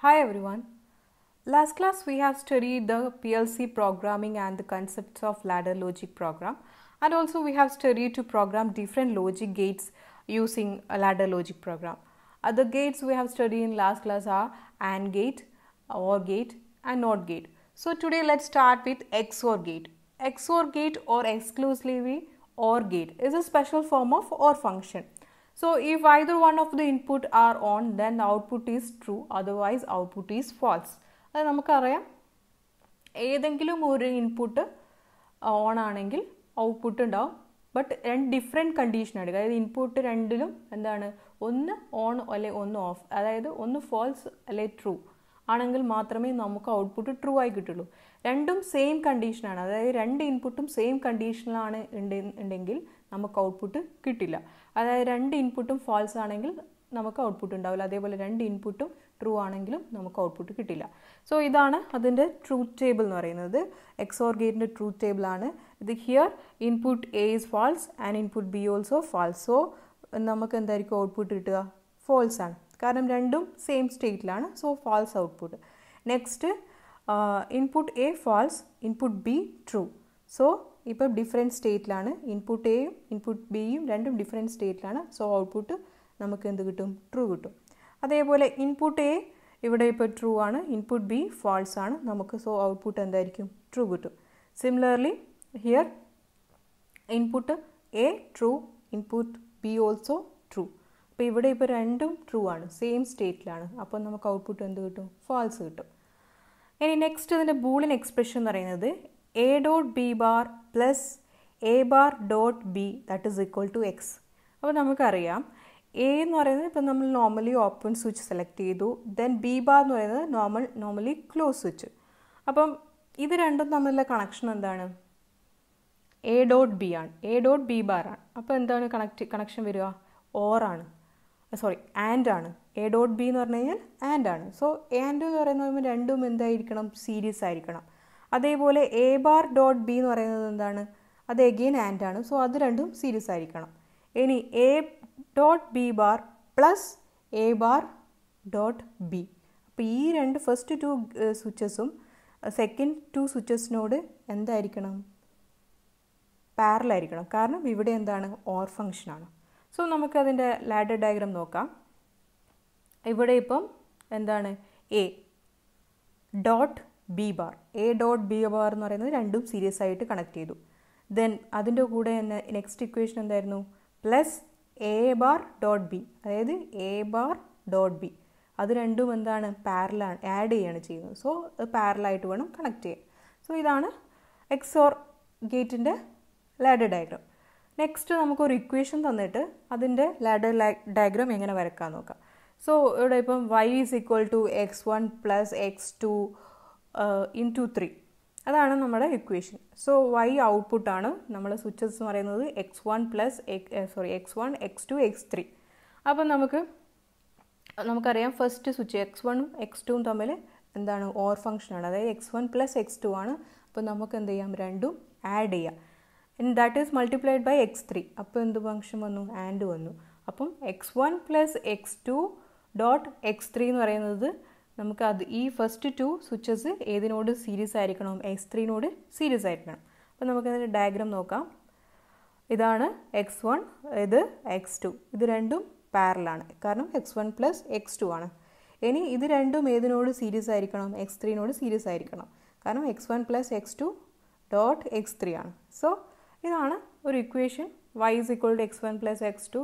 Hi everyone. Last class we have studied the PLC programming and the concepts of ladder logic program and also we have studied to program different logic gates using a ladder logic program. Other gates we have studied in last class are AND gate, OR gate and NOT gate. So today let's start with XOR gate. XOR gate or exclusively OR gate is a special form of OR function. So if either one of the input are on then the output is true. Otherwise output is false. അത് നമുക്കറിയാം. ഏതെങ്കിലും ഒരു input on ആണെങ്കിൽ output ഉണ്ടാവും. But രണ്ട് different കണ്ടീഷനാണ് അതായത് input രണ്ടിലും എന്താണ്? ഒന്ന് ഓൺ അല്ലെ ഒന്ന് ഓഫ് അതായത് ഒന്ന് ഫോൾസ് അല്ലെ ട്രൂ ആണെങ്കിൽ മാത്രമേ നമുക്ക് ഔട്ട്പുട്ട് ട്രൂ ആയി കിട്ടുള്ളൂ. രണ്ടും സെയിം കണ്ടീഷനാണ് അതായത് രണ്ട് ഇൻപുട്ടും സെയിം കണ്ടീഷനിലാണ് ഉണ്ടെങ്കിൽ നമുക്ക് ഔട്ട്പുട്ട് കിട്ടില്ല. അതായത് രണ്ട് ഇൻപുട്ടും ഫാൾസ് ആണെങ്കിൽ നമുക്ക് ഔട്ട്പുട്ട് ഉണ്ടാവില്ല. അതേപോലെ രണ്ട് ഇൻപുട്ടും ട്രൂ ആണെങ്കിലും നമുക്ക് ഔട്ട്പുട്ട് കിട്ടില്ല. സോ ഇതാണ് അതിന്റെ ട്രൂത്ത് ടേബിൾ എന്ന് പറയുന്നത്. എക്സോർ ഗേറ്റിന്റെ ട്രൂത്ത് ടേബിൾ ആണ്. ഇത് here input A is false and input B also false so നമുക്ക് എന്തായിരിക്കും ഔട്ട്പുട്ട് കിട്ടുക? ഫോൾസ് ആണ്. കാരണം രണ്ടും same സ്റ്റേറ്റിലാണ് so false output next input A false input B true so ഇപ്പം ഡിഫറെന്റ് സ്റ്റേറ്റിലാണ് ഇൻപുട്ട് എയും ഇൻപുട്ട് ബിയും രണ്ടും ഡിഫറെന്റ് സ്റ്റേറ്റിലാണ് സോ ഔട്ട്പുട്ട് നമുക്ക് എന്ത് കിട്ടും? ട്രൂ കിട്ടും. അതേപോലെ ഇൻപുട്ട് എ ഇവിടെ ഇപ്പോൾ ട്രൂ ആണ്. ഇൻപുട്ട് ബി ഫാൾസ് ആണ്. നമുക്ക് സോ ഔട്ട്പുട്ട് എന്തായിരിക്കും? ട്രൂ കിട്ടും. Similarly here input A true input B also true അപ്പോൾ ഇവിടെ ഇപ്പോൾ രണ്ടും ട്രൂ ആണ്. സെയിം സ്റ്റേറ്റിലാണ് അപ്പോൾ നമുക്ക് ഔട്ട്പുട്ട് എന്ത് കിട്ടും? ഫാൾസ് കിട്ടും. ഇനി നെക്സ്റ്റ് ഇതിന്റെ ബൂളിൻ എക്സ്പ്രഷൻ എന്ന് പറയുന്നത് A dot B bar plus A bar dot B that is equal to X അപ്പോൾ നമുക്കറിയാം. എ എന്ന് പറയുന്നത് ഇപ്പം നമ്മൾ നോർമലി ഓപ്പൺ സ്വിച്ച് സെലക്ട് ചെയ്തു. ദെൻ ബി ബാർ എന്ന് പറയുന്നത് നോർമൽ നോർമലി ക്ലോസ് സ്വിച്ച് അപ്പം ഇത് രണ്ടും തമ്മിലുള്ള കണക്ഷൻ എന്താണ്? എ ഡോട്ട് ബി ആണ്. എ ഡോട്ട് ബി ബാർ ആണ്. അപ്പോൾ എന്താണ് കണക്ട് കണക്ഷൻ വരിക? ഓർ ആണ്. സോറി ആൻഡ് ആണ്. എ ഡോട്ട് ബി എന്ന് പറഞ്ഞു കഴിഞ്ഞാൽ ആൻഡ് ആണ്. സോ ആൻഡ് എന്ന് പറയുന്ന രണ്ടും എന്തായിരിക്കണം? സീരീസ് ആയിരിക്കണം. അതേപോലെ എ ബാർ ഡോട്ട് ബി എന്ന് പറയുന്നത് എന്താണ്? അത് എഗെയിൻ ആൻഡ് ആണ്. സോ അത് രണ്ടും സീരീസ് ആയിരിക്കണം. ഇനി A dot B bar plus A bar dot B അപ്പോൾ ഈ രണ്ട് ഫസ്റ്റ് ടു സ്വിച്ചസും സെക്കൻഡ് ടു സ്വിച്ചസിനോട് എന്തായിരിക്കണം? പാരലായിരിക്കണം കാരണം ഇവിടെ എന്താണ്? ഓർ ഫങ്ഷനാണ് സോ നമുക്കതിന്റെ ലാഡർ ഡയഗ്രാം നോക്കാം. ഇവിടെ ഇപ്പം എന്താണ്? A dot B bar A dot B bar എന്ന് പറയുന്നത് രണ്ടും സീരിയസ് ആയിട്ട് കണക്ട് ചെയ്തു. ദെൻ അതിന്റെ കൂടെ തന്നെ നെക്സ്റ്റ് ഇക്വേഷൻ എന്തായിരുന്നു? Plus A bar dot B അതായത് എ ബാർ ഡോട്ട് ബി അത് രണ്ടും എന്താണ്? പാരലാണ് ആഡ് ചെയ്യാണ് ചെയ്യുന്നത്. സോ പാരലായിട്ട് വേണം കണക്ട് ചെയ്യാൻ. സോ ഇതാണ് എക്സോർ ഗേറ്റിന്റെ ലാഡർ ഡയഗ്രാം നെക്സ്റ്റ് നമുക്കൊരു ഇക്വേഷൻ തന്നിട്ട് അതിന്റെ ലാഡർ ഡയഗ്രാം എങ്ങനെ വരക്കാൻ നോക്കാം. സോ ഇവിടെ ഇപ്പം Y is equal to X one plus X two into three അതാണ് നമ്മുടെ ഇക്വേഷൻ സോ വൈ ഔട്ട്പുട്ടാണ് നമ്മൾ സ്വിച്ചസ് എന്ന് പറയുന്നത് X one plus sorry X one X two X three അപ്പം നമുക്ക് നമുക്കറിയാം ഫസ്റ്റ് സ്വിച്ച് എക്സ് വണ്ണും എക്സ് ടുവും തമ്മിൽ എന്താണ് ഓർ ഫംഗ്ഷനാണ് അതായത് X one plus X two ആണ്. അപ്പോൾ നമുക്ക് എന്ത് ചെയ്യാം? രണ്ടും ആഡ് ചെയ്യാം. In that is multiplied by X three അപ്പോൾ എന്ത് ഫംഗ്ഷൻ വന്നു? ആൻഡ് വന്നു. അപ്പം X one plus X two dot X three എന്ന് പറയുന്നത് നമുക്ക് അത് ഈ ഫസ്റ്റ് ടു സ്വിച്ചസ് ഏതിനോട് സീരീസ് ആയിരിക്കണം? എക്സ് ത്രീനോട് സീരീസ് ആയിരിക്കണം. അപ്പോൾ നമുക്കതിന്റെ ഡയഗ്രാം നോക്കാം. ഇതാണ് എക്സ് വൺ ഇത് എക്സ് ടു ഇത് രണ്ടും പാരലാണ് കാരണം X one plus X two ആണ്. ഇനി ഇത് രണ്ടും ഏതിനോട് സീരീസ് ആയിരിക്കണം? എക്സ് ത്രീനോട് സീരീസ് ആയിരിക്കണം. കാരണം X one plus X two dot X three ആണ്. സോ ഇതാണ് ഒരു equation Y is equal to X one plus X two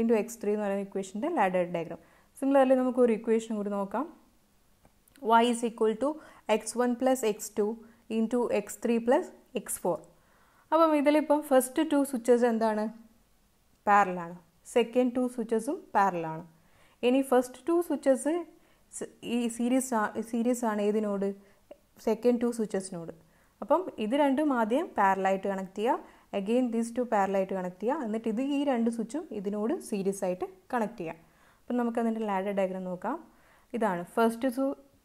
into X three എന്ന് പറയുന്ന ഇക്വേഷന്റെ ലാഡർ ഡയഗ്രാം സിമിലർലി നമുക്ക് ഒരു ഇക്വേഷൻ കൂടി നോക്കാം. Y is equal to x1 plus x2 into x3 plus x4 അപ്പം ഇതിലിപ്പം ഫസ്റ്റ് ടു സ്വിച്ചസ് എന്താണ്? പാരലാണ് സെക്കൻഡ് ടു സ്വിച്ചസും പാരലാണ് ഇനി ഫസ്റ്റ് ടു സ്വിച്ചസ് ഈ സീരീസ് സീരീസ് ആണ് ഏതിനോട്? സെക്കൻഡ് ടു സ്വിച്ചസിനോട് അപ്പം ഇത് രണ്ടും ആദ്യം പാരലായിട്ട് കണക്ട് ചെയ്യുക അഗെയിൻ ദീസ് ടു പാരലായിട്ട് കണക്ട് ചെയ്യുക എന്നിട്ട് ഇത് ഈ രണ്ട് സ്വിച്ചും ഇതിനോട് സീരീസ് ആയിട്ട് കണക്ട് ചെയ്യുക അപ്പം നമുക്ക് അതിന്റെ ലാഡർ ഡയഗ്രാം നോക്കാം. ഇതാണ് ഫസ്റ്റ്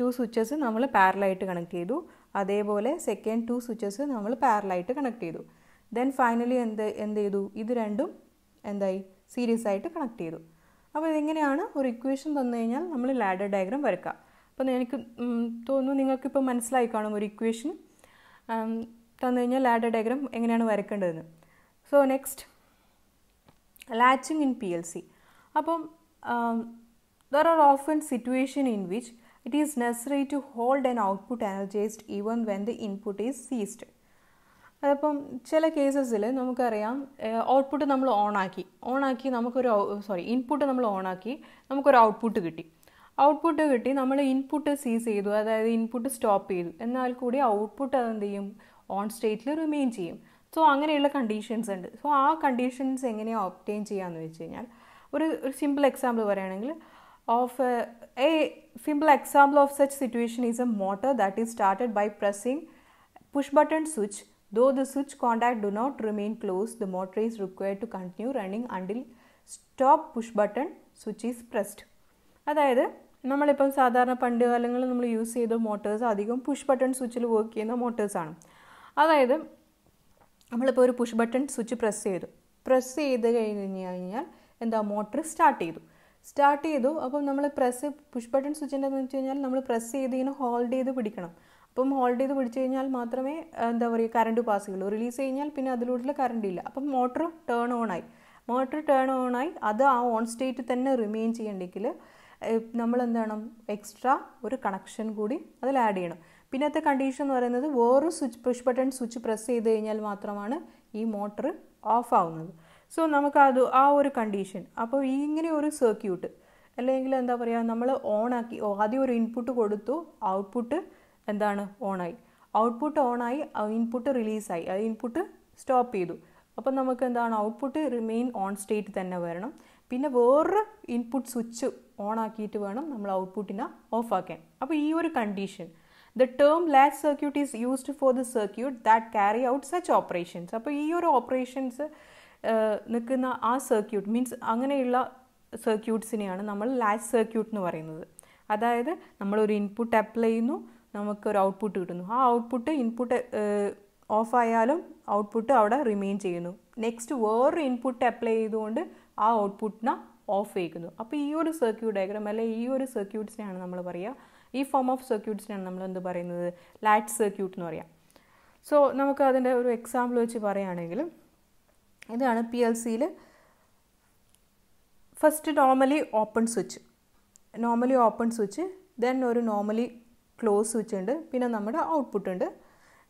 ടു സ്വിച്ചസ് നമ്മൾ പാരലായിട്ട് കണക്ട് ചെയ്തു. അതേപോലെ സെക്കൻഡ് ടു സ്വിച്ചസ് നമ്മൾ പാരലായിട്ട് കണക്ട് ചെയ്തു. ദെൻ ഫൈനലി എന്ത് എന്ത് ചെയ്തു? ഇത് രണ്ടും എന്തായി? സീരീസ് ആയിട്ട് കണക്ട് ചെയ്തു. അപ്പോൾ ഇതെങ്ങനെയാണ്? ഒരു ഇക്വേഷൻ തന്നു കഴിഞ്ഞാൽ നമ്മൾ ലാഡർ ഡയഗ്രാം വരക്കുക അപ്പോൾ എനിക്ക് തോന്നുന്നു നിങ്ങൾക്കിപ്പോൾ മനസ്സിലായി കാണും ഒരു ഇക്വേഷൻ തന്നു കഴിഞ്ഞാൽ ലാഡർ ഡയഗ്രാം എങ്ങനെയാണ് വരക്കേണ്ടതെന്ന്. So next latching in P L C അപ്പം there are often situation in which it is necessary to hold an output energized even when the input is ceased. അതിപ്പം ചില കേസസിൽ നമുക്കറിയാം ഔട്ട്പുട്ട് നമ്മൾ ഓണാക്കി. ഓണാക്കി നമുക്കൊരു സോറി ഇൻപുട്ട് നമ്മൾ ഓണാക്കി നമുക്കൊരു ഔട്ട്പുട്ട് കിട്ടി. ഔട്ട്പുട്ട് കിട്ടി നമ്മൾ ഇൻപുട്ട് സീസ് ചെയ്തു അതായത് ഇൻപുട്ട് സ്റ്റോപ്പ് ചെയ്തു. എന്നാൽ കൂടി ഔട്ട്പുട്ട് അതെന്ത് ചെയ്യും ഓൺ സ്റ്റേറ്റിൽ റിമെയിൻ ചെയ്യും. സോ അങ്ങനെയുള്ള കണ്ടീഷൻസ് ഉണ്ട്. സോ ആ കണ്ടീഷൻസ് എങ്ങനെയാണ് ഒപ്റ്റെയിൻ ചെയ്യാന്ന് വെച്ച് കഴിഞ്ഞാൽ ഒരു ഒരു സിമ്പിൾ എക്സാമ്പിൾ പറയുകയാണെങ്കിൽ of a simple example of such situation is a motor that is started by pressing push button switch. Though the switch contact do not remain closed the motor is required to continue running until stop push button switch is pressed. അതായത് നമ്മളിപ്പം സാധാരണ പണ്ട് കാലങ്ങളിൽ നമ്മൾ use ചെയ്ത motors അധികം push button സ്വിച്ചിൽ work ചെയ്യുന്ന മോട്ടേഴ്സാണ് അതായത് നമ്മളിപ്പോൾ ഒരു പുഷ് ബട്ടൺ സ്വിച്ച് പ്രസ് ചെയ്തു. പ്രസ് ചെയ്ത് കഴിഞ്ഞ് കഴിഞ്ഞാൽ എന്താ? മോട്ടർ സ്റ്റാർട്ട് ചെയ്തു. സ്റ്റാർട്ട് ചെയ്തു. അപ്പം നമ്മൾ പ്രസ് പുഷ് ബട്ടൺ സ്വിച്ചിന്റെ എന്ന് വെച്ച് കഴിഞ്ഞാൽ നമ്മൾ പ്രസ് ചെയ്ത് ഇങ്ങനെ ഹോൾഡ് ചെയ്ത് പിടിക്കണം. അപ്പം ഹോൾഡ് ചെയ്ത് പിടിച്ചു കഴിഞ്ഞാൽ മാത്രമേ എന്താ പറയുക കറണ്ട് പാസ് ചെയ്യുള്ളൂ. റിലീസ് കഴിഞ്ഞാൽ പിന്നെ അതിലൂടെ കറണ്ട് ഇല്ല. അപ്പം മോട്ടർ ടേൺ ഓൺ ആയി. മോട്ടർ ടേൺ ഓൺ ആയി. അത് ആ ഓൺ സ്റ്റേറ്റ് തന്നെ റിമെയിൻ ചെയ്യണ്ടെങ്കിൽ നമ്മൾ എന്താണ് എക്സ്ട്രാ ഒരു കണക്ഷൻ കൂടി അതിൽ ആഡ് ചെയ്യണം. പിന്നത്തെ കണ്ടീഷൻ എന്ന് പറയുന്നത് വേറൊരു switch push button switch press ചെയ്ത് കഴിഞ്ഞാൽ മാത്രമാണ് ഈ മോട്ടർ ഓഫ് ആവുന്നത്. സോ നമുക്ക് അത് ആ ഒരു കണ്ടീഷൻ അപ്പോൾ ഇങ്ങനെ ഒരു സർക്യൂട്ട് അല്ലെങ്കിൽ എന്താ പറയുക നമ്മൾ ഓണാക്കി ആദ്യം ഒരു ഇൻപുട്ട് കൊടുത്തു ഔട്ട്പുട്ട് എന്താണ്? ഓണായി ഔട്ട്പുട്ട് ഓണായി ഇൻപുട്ട് റിലീസായി അത് ഇൻപുട്ട് സ്റ്റോപ്പ് ചെയ്തു. അപ്പം നമുക്ക് എന്താണ്? ഔട്ട്പുട്ട് റിമെയിൻ ഓൺ സ്റ്റേറ്റ് തന്നെ വരണം. പിന്നെ വേറൊരു ഇൻപുട്ട് സ്വിച്ച് ഓൺ ആക്കിയിട്ട് വേണം നമ്മൾ ഔട്ട്പുട്ടിനെ ഓഫ് ആക്കാൻ. അപ്പോൾ ഈ ഒരു condition the term latch circuit is used for the circuit that carry out such operations അപ്പോൾ ഈ ഒരു ഓപ്പറേഷൻസ് നിൽക്കുന്ന ആ സർക്യൂട്ട് മീൻസ് അങ്ങനെയുള്ള സർക്യൂട്ട്സിനെയാണ് നമ്മൾ ലാച്ച് സർക്യൂട്ട് എന്ന് പറയുന്നത്. അതായത് നമ്മളൊരു ഇൻപുട്ട് അപ്ലൈ ചെയ്യുന്നു നമുക്കൊരു ഔട്ട്പുട്ട് കിട്ടുന്നു. ആ ഔട്ട്പുട്ട് ഇൻപുട്ട് ഓഫ് ആയാലും ഔട്ട്പുട്ട് അവിടെ റിമെയിൻ ചെയ്യുന്നു. നെക്സ്റ്റ് വേറൊരു ഇൻപുട്ട് അപ്ലൈ ചെയ്തുകൊണ്ട് ആ ഔട്ട്പുട്ടിനെ ഓഫ് ചെയ്യിക്കുന്നു അപ്പോൾ ഈ ഒരു സർക്യൂട്ട് ഡയഗ്രാം അല്ലെ ഈ ഒരു സർക്യൂട്ട്സിനെയാണ് നമ്മൾ പറയുക ഈ ഫോം ഓഫ് സർക്യൂട്ട്സിനാണ് നമ്മൾ എന്ത് പറയുന്നത്? ലാറ്റ് സർക്യൂട്ട് എന്ന് പറയാം. സോ നമുക്ക് അതിന്റെ ഒരു എക്സാമ്പിൾ വെച്ച് പറയുകയാണെങ്കിൽ ഇതാണ് പി എൽ സിയിൽ first normally open switch normally open switch then ഒരു നോർമലി ക്ലോസ് സ്വിച്ച് ഉണ്ട്. പിന്നെ നമ്മുടെ ഔട്ട്പുട്ട് ഉണ്ട്.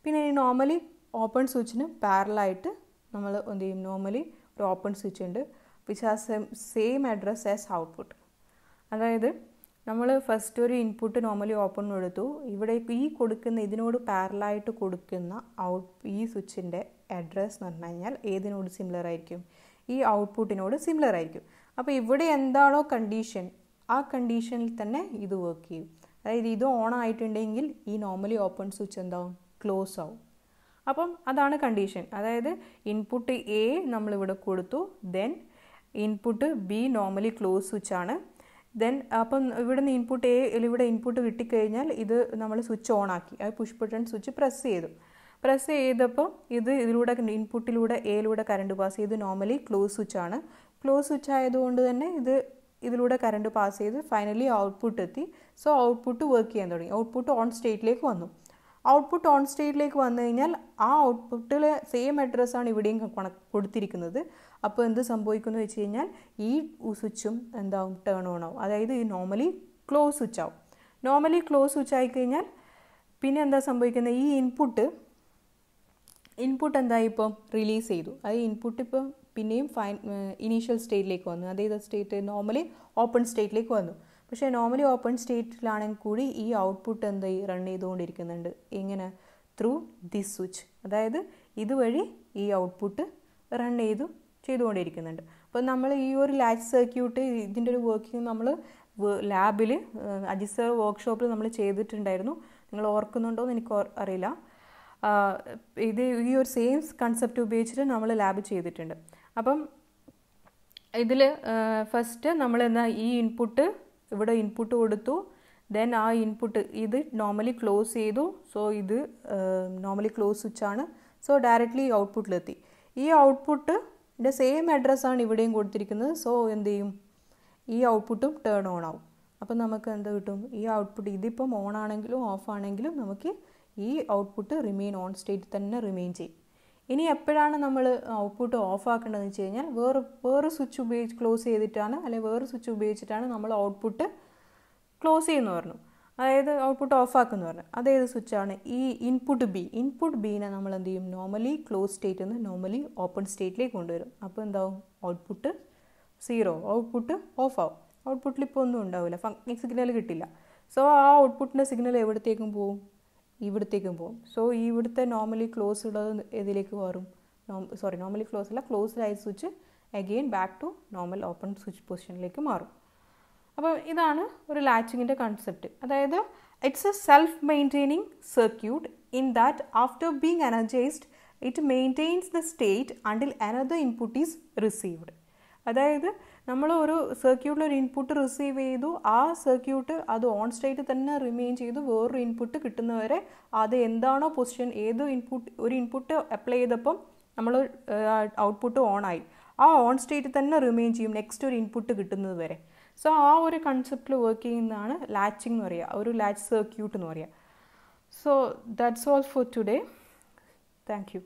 പിന്നെ ഈ നോർമലി ഓപ്പൺ സ്വിച്ചിന് പാരലായിട്ട് നമ്മൾ എന്ത് ചെയ്യും? നോർമലി ഒരു ഓപ്പൺ സ്വിച്ച് ഉണ്ട് which has same address as output അതായത് നമ്മൾ ഫസ്റ്റ് ഒരു ഇൻപുട്ട് നോർമലി ഓപ്പൺ കൊടുത്തു ഇവിടെ ഈ കൊടുക്കുന്ന ഇതിനോട് പാരലായിട്ട് കൊടുക്കുന്ന ഔട്ട് ഈ സ്വിച്ചിന്റെ അഡ്രസ്സ് എന്ന് പറഞ്ഞു കഴിഞ്ഞാൽ ഏതിനോട് സിമിലർ ആയിരിക്കും? ഈ ഔട്ട്പുട്ടിനോട് സിമിലർ ആയിരിക്കും. അപ്പോൾ ഇവിടെ എന്താണോ കണ്ടീഷൻ ആ കണ്ടീഷനിൽ തന്നെ ഇത് വർക്ക് ചെയ്യും. അതായത് ഇത് ഓൺ ആയിട്ടുണ്ടെങ്കിൽ ഈ നോർമലി ഓപ്പൺ സ്വിച്ച് എന്താവും? ക്ലോസ് ആവും. അപ്പം അതാണ് കണ്ടീഷൻ അതായത് ഇൻപുട്ട് എ നമ്മളിവിടെ കൊടുത്തു then input B normally close switch ആണ്. ദെൻ അപ്പം ഇവിടെ നിന്ന് ഇൻപുട്ട് എ ഇവിടെ ഇൻപുട്ട് കിട്ടിക്കഴിഞ്ഞാൽ ഇത് നമ്മൾ സ്വിച്ച് ഓൺ ആക്കി. അത് പുഷ് ബട്ടൺ സ്വിച്ച് പ്രസ് ചെയ്തു. പ്രസ് ചെയ്തപ്പോൾ ഇത് ഇതിലൂടെ ഇൻപുട്ടിലൂടെ എയിലൂടെ കറണ്ട് പാസ് ചെയ്ത് നോർമലി ക്ലോസ് സ്വിച്ച് ആണ്. ക്ലോസ് സ്വിച്ച് ആയതുകൊണ്ട് തന്നെ ഇത് ഇതിലൂടെ കറണ്ട് പാസ് ചെയ്ത് ഫൈനലി ഔട്ട്പുട്ട് എത്തി. സോ ഔട്ട്പുട്ട് വർക്ക് ചെയ്യാൻ തുടങ്ങി. ഔട്ട്പുട്ട് ഓൺ സ്റ്റേറ്റിലേക്ക് വന്നു. ഔട്ട്പുട്ട് ഓൺ സ്റ്റേറ്റിലേക്ക് വന്നു കഴിഞ്ഞാൽ ആ ഔട്ട്പുട്ടിൽ സെയിം അഡ്രസ്സാണ് ഇവിടെയും കൊടുത്തിരിക്കുന്നത്. അപ്പോൾ എന്ത് സംഭവിക്കുന്നു വെച്ച് കഴിഞ്ഞാൽ ഈ സ്വിച്ചും എന്താവും? ടേൺ ഓൺ ആവും. അതായത് ഈ നോർമലി ക്ലോസ് സ്വിച്ച് ആവും. നോർമലി ക്ലോസ് സ്വിച്ച് ആയിക്കഴിഞ്ഞാൽ പിന്നെ എന്താ സംഭവിക്കുന്നത്? ഈ ഇൻപുട്ട് ഇൻപുട്ട് എന്തായി ഇപ്പം? റിലീസ് ചെയ്തു. അത് ഇൻപുട്ട് ഇപ്പം പിന്നെയും ഫൈൻ ഇനീഷ്യൽ സ്റ്റേറ്റിലേക്ക് വന്നു. അതായത് സ്റ്റേറ്റ് നോർമലി ഓപ്പൺ സ്റ്റേറ്റിലേക്ക് വന്നു. പക്ഷേ നോർമലി ഓപ്പൺ സ്റ്റേറ്റിലാണെങ്കിൽ കൂടി ഈ ഔട്ട്പുട്ട് എന്തായി? റൺ ചെയ്തുകൊണ്ടിരിക്കുന്നുണ്ട്. എങ്ങനെ? ത്രൂ ദിസ് സ്വിച്ച് അതായത് ഇതുവഴി ഈ ഔട്ട്പുട്ട് റൺ ചെയ്തു ചെയ്തുകൊണ്ടിരിക്കുന്നുണ്ട്. അപ്പോൾ നമ്മൾ ഈ ഒരു ലാച്ച് സർക്യൂട്ട് ഇതിന്റെ ഒരു വർക്കിംഗ് നമ്മൾ ലാബിൽ അജിസർ വർക്ക്ഷോപ്പിൽ നമ്മൾ ചെയ്തിട്ടുണ്ടായിരുന്നു. നിങ്ങൾ ഓർക്കുന്നുണ്ടോ എന്ന് എനിക്ക് അറിയില്ല. ഇത് ഈ ഒരു സെയിം കൺസെപ്റ്റ് ഉപയോഗിച്ചിട്ട് നമ്മൾ ലാബ് ചെയ്തിട്ടുണ്ട്. അപ്പം ഇതിൽ ഫസ്റ്റ് നമ്മൾ എന്താ ഈ ഇൻപുട്ട് ഇവിടെ ഇൻപുട്ട് കൊടുത്തു. ദെൻ ആ ഇൻപുട്ട് ഇത് നോർമലി ക്ലോസ് ചെയ്തു. സോ ഇത് നോർമലി ക്ലോസ് സ്വിച്ചാണ് സോ ഡയറക്റ്റ്ലി ഔട്ട്പുട്ടിലെത്തി ഈ ഔട്ട്പുട്ടിന്റെ സെയിം അഡ്രസ്സാണ് ഇവിടെയും കൊടുത്തിരിക്കുന്നത്. സോ എന്ത് ചെയ്യും? ഈ ഔട്ട്പുട്ടും ടേൺ ഓൺ ആവും. അപ്പം നമുക്ക് എന്ത് കിട്ടും? ഈ ഔട്ട്പുട്ട് ഇതിപ്പം ഓൺ ആണെങ്കിലും ഓഫ് ആണെങ്കിലും നമുക്ക് ഈ ഔട്ട്പുട്ട് റിമെയിൻ ഓൺ സ്റ്റേറ്റ് തന്നെ റിമെയിൻ ചെയ്യും. ഇനി എപ്പോഴാണ് നമ്മൾ ഔട്ട്പുട്ട് ഓഫ് ആക്കേണ്ടതെന്ന് വെച്ച് കഴിഞ്ഞാൽ വേറെ വേറെ സ്വിച്ച് ഉപയോഗിച്ച് ക്ലോസ് ചെയ്തിട്ടാണ് അല്ലെങ്കിൽ വേറെ സ്വിച്ച് ഉപയോഗിച്ചിട്ടാണ് നമ്മൾ ഔട്ട്പുട്ട് ക്ലോസ് ചെയ്യുന്നു പറഞ്ഞു. അതായത് ഔട്ട്പുട്ട് ഓഫ് ആക്കുന്നു പറഞ്ഞു. അതേത് സ്വിച്ചാണ് ഈ ഇൻപുട്ട് ബി ഇൻപുട്ട് ബീനെ നമ്മൾ എന്ത് ചെയ്യും? നോർമലി ക്ലോസ് സ്റ്റേറ്റിൽ നിന്ന് നോർമലി ഓപ്പൺ സ്റ്റേറ്റിലേക്ക് കൊണ്ടുവരും. അപ്പോൾ എന്താവും? ഔട്ട്പുട്ട് സീറോ ഔട്ട്പുട്ട് ഓഫ് ആവും. ഔട്ട്പുട്ടിൽ ഇപ്പോൾ ഒന്നും ഉണ്ടാവില്ല. ഫംഗ്ഷൻ സിഗ്നൽ കിട്ടില്ല. സോ ആ ഔട്ട്പുട്ടിന്റെ സിഗ്നൽ എവിടത്തേക്കും പോവും ഇവിടത്തേക്കും പോകും. സോ ഇവിടുത്തെ നോർമലി ക്ലോസ് ഉള്ളത് ഇതിലേക്ക് മാറും? സോറി നോർമലി ക്ലോസ് അല്ല ക്ലോസ്ഡ് ആയ switch again back to normal open switch പൊസിഷനിലേക്ക് മാറും. അപ്പോൾ ഇതാണ് ഒരു ലാച്ചിങ്ങിന്റെ കൺസെപ്റ്റ് അതായത് it's a self maintaining circuit in that after being energised it maintains the state until another input is received അതായത് നമ്മൾ ഒരു സർക്യൂട്ടിൽ ഒരു ഇൻപുട്ട് റിസീവ് ചെയ്തു. ആ സർക്യൂട്ട് അത് ഓൺ സ്റ്റേറ്റ് തന്നെ റിമെയിൻ ചെയ്തു. വേറൊരു ഇൻപുട്ട് കിട്ടുന്നവരെ അത് എന്താണോ പൊസിഷൻ ഏത് ഇൻപുട്ട് ഒരു ഇൻപുട്ട് അപ്ലൈ ചെയ്തപ്പം നമ്മൾ ഔട്ട്പുട്ട് ഓൺ ആയി. ആ ഓൺ സ്റ്റേറ്റ് തന്നെ റിമെയിൻ ചെയ്യും. നെക്സ്റ്റ് ഒരു ഇൻപുട്ട് കിട്ടുന്നത് വരെ. സോ ആ ഒരു കൺസെപ്റ്റിൽ വർക്ക് ചെയ്യുന്നതാണ് ലാച്ചിങ് എന്ന് പറയുക ഒരു ലാച്ച് സർക്യൂട്ട് എന്ന് പറയുക so that's all for today thank you